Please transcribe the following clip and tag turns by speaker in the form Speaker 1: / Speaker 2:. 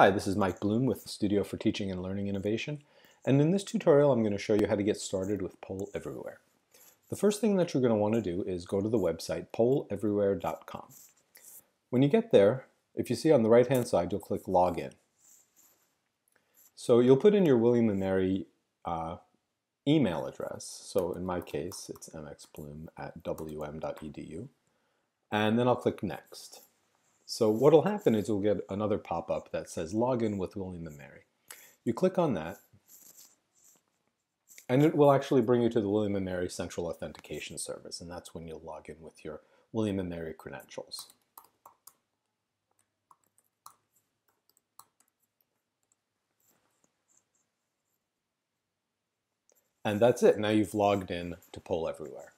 Speaker 1: Hi, this is Mike Bloom with the Studio for Teaching and Learning Innovation, and in this tutorial I'm going to show you how to get started with Poll Everywhere. The first thing that you're going to want to do is go to the website polleverywhere.com. When you get there, if you see on the right hand side, you'll click Login. So you'll put in your William & Mary uh, email address, so in my case it's mxbloom at wm.edu, and then I'll click Next. So what will happen is you'll get another pop-up that says login with William and Mary. You click on that, and it will actually bring you to the William and Mary Central Authentication Service, and that's when you'll log in with your William and Mary credentials. And that's it. Now you've logged in to Poll Everywhere.